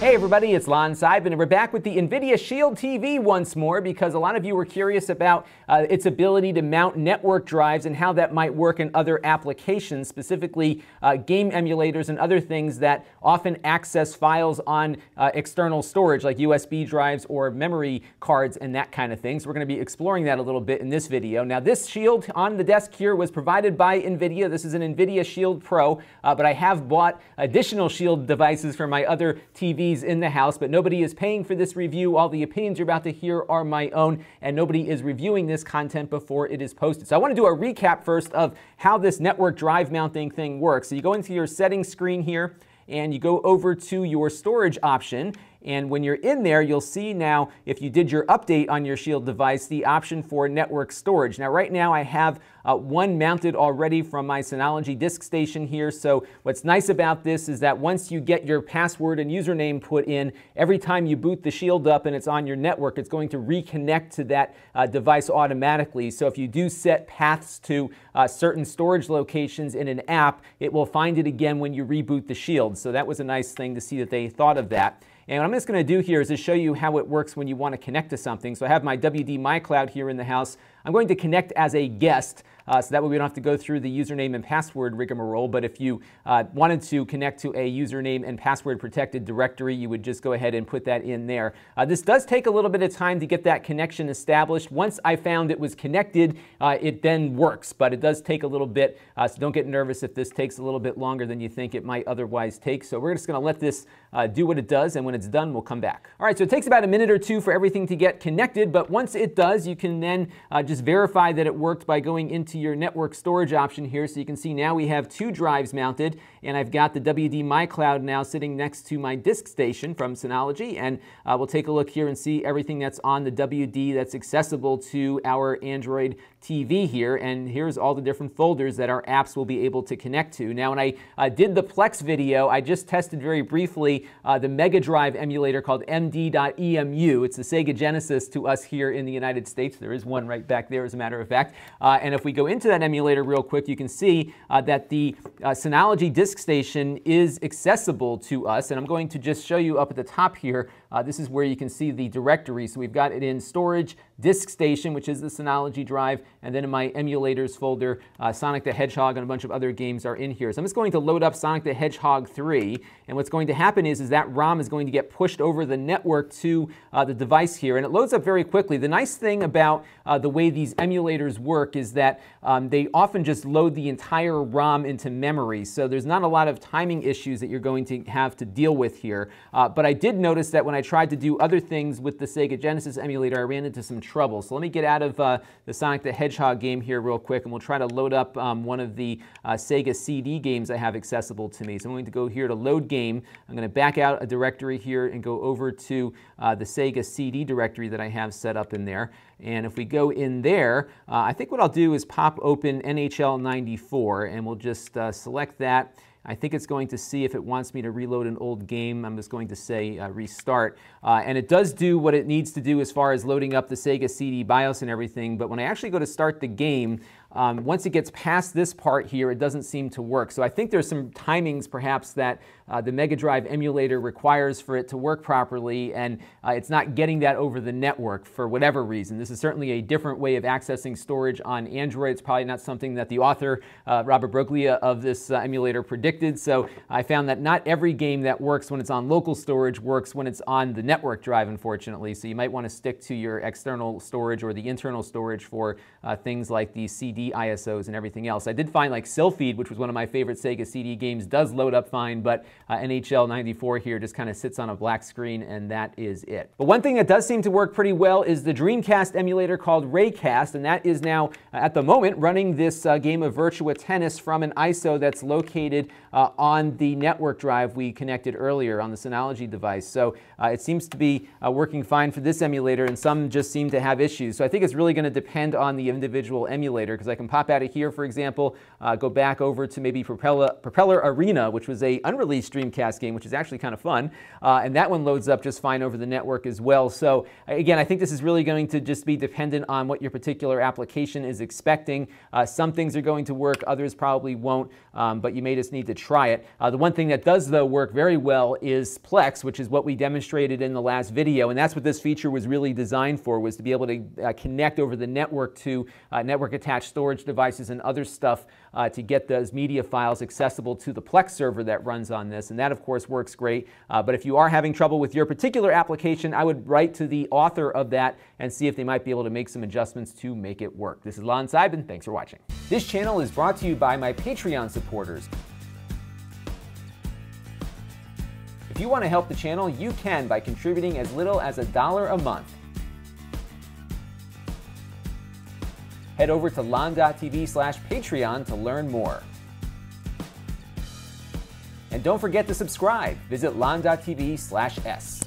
Hey everybody, it's Lon Seidman, and we're back with the NVIDIA Shield TV once more because a lot of you were curious about uh, its ability to mount network drives and how that might work in other applications, specifically uh, game emulators and other things that often access files on uh, external storage like USB drives or memory cards and that kind of thing. So we're going to be exploring that a little bit in this video. Now this Shield on the desk here was provided by NVIDIA. This is an NVIDIA Shield Pro, uh, but I have bought additional Shield devices for my other In the house, but nobody is paying for this review. All the opinions you're about to hear are my own, and nobody is reviewing this content before it is posted. So I want to do a recap first of how this network drive mounting thing works. So you go into your settings screen here, and you go over to your storage option, and when you're in there, you'll see now, if you did your update on your Shield device, the option for network storage. Now, right now I have uh, one mounted already from my Synology disk station here. So what's nice about this is that once you get your password and username put in, every time you boot the Shield up and it's on your network, it's going to reconnect to that uh, device automatically. So if you do set paths to uh, certain storage locations in an app, it will find it again when you reboot the Shield. So that was a nice thing to see that they thought of that. And what I'm just going to do here is to show you how it works when you want to connect to something. So I have my WD MyCloud here in the house. I'm going to connect as a guest. Uh, so that way we don't have to go through the username and password rigmarole. But if you uh, wanted to connect to a username and password protected directory, you would just go ahead and put that in there. Uh, this does take a little bit of time to get that connection established. Once I found it was connected, uh, it then works, but it does take a little bit. Uh, so don't get nervous if this takes a little bit longer than you think it might otherwise take. So we're just going to let this uh, do what it does, and when it's done, we'll come back. All right, so it takes about a minute or two for everything to get connected, but once it does, you can then just verify that it worked by going into your network storage option here. So you can see now we have two drives mounted and I've got the WD MyCloud now sitting next to my disk station from Synology and uh, we'll take a look here and see everything that's on the WD that's accessible to our Android TV here and here's all the different folders that our apps will be able to connect to. Now when I uh, did the Plex video I just tested very briefly uh, the Mega Drive emulator called MD.EMU. It's the Sega Genesis to us here in the United States. There is one right back there as a matter of fact. Uh, and if we go into that emulator real quick you can see uh, that the uh, Synology disk station is accessible to us and I'm going to just show you up at the top here uh, this is where you can see the directory. So we've got it in storage, disk station, which is the Synology drive, and then in my emulators folder, uh, Sonic the Hedgehog and a bunch of other games are in here. So I'm just going to load up Sonic the Hedgehog 3, and what's going to happen is, is that ROM is going to get pushed over the network to uh, the device here, and it loads up very quickly. The nice thing about uh, the way these emulators work is that um, they often just load the entire ROM into memory, so there's not a lot of timing issues that you're going to have to deal with here. Uh, but I did notice that when I I tried to do other things with the Sega Genesis emulator, I ran into some trouble. So let me get out of uh, the Sonic the Hedgehog game here real quick, and we'll try to load up um, one of the uh, Sega CD games I have accessible to me. So I'm going to go here to Load Game. I'm going to back out a directory here and go over to uh, the Sega CD directory that I have set up in there. And if we go in there, uh, I think what I'll do is pop open NHL 94, and we'll just uh, select that. I think it's going to see if it wants me to reload an old game. I'm just going to say uh, restart. Uh, and it does do what it needs to do as far as loading up the Sega CD BIOS and everything. But when I actually go to start the game, um, once it gets past this part here, it doesn't seem to work. So I think there's some timings perhaps that uh, the Mega Drive emulator requires for it to work properly, and uh, it's not getting that over the network for whatever reason. This is certainly a different way of accessing storage on Android. It's probably not something that the author, uh, Robert Broglia, of this uh, emulator predicted. So I found that not every game that works when it's on local storage works when it's on the network drive, unfortunately. So you might want to stick to your external storage or the internal storage for uh, things like the CD ISOs and everything else. I did find like Silpheed, which was one of my favorite Sega CD games, does load up fine, but uh, NHL 94 here just kind of sits on a black screen and that is it. But one thing that does seem to work pretty well is the Dreamcast emulator called Reicast, and that is now, uh, at the moment, running this uh, game of Virtua Tennis from an ISO that's located uh, on the network drive we connected earlier on the Synology device. So uh, it seems to be uh, working fine for this emulator, and some just seem to have issues. So I think it's really going to depend on the individual emulator, because I can pop out of here, for example, uh, go back over to maybe Propeller, Propeller Arena, which was a unreleased Dreamcast game, which is actually kind of fun. Uh, and that one loads up just fine over the network as well. So again, I think this is really going to just be dependent on what your particular application is expecting. Uh, some things are going to work, others probably won't, um, but you may just need to try it. Uh, the one thing that does, though, work very well is Plex, which is what we demonstrated in the last video. And that's what this feature was really designed for, was to be able to uh, connect over the network to uh, network-attached storage devices and other stuff uh, to get those media files accessible to the Plex server that runs on this. And that, of course, works great. Uh, but if you are having trouble with your particular application, I would write to the author of that and see if they might be able to make some adjustments to make it work. This is Lon Seidman. Thanks for watching. This channel is brought to you by my Patreon supporters. If you want to help the channel, you can by contributing as little as a dollar a month. Head over to lon.tv slash Patreon to learn more. And don't forget to subscribe. Visit lon.tv slash S.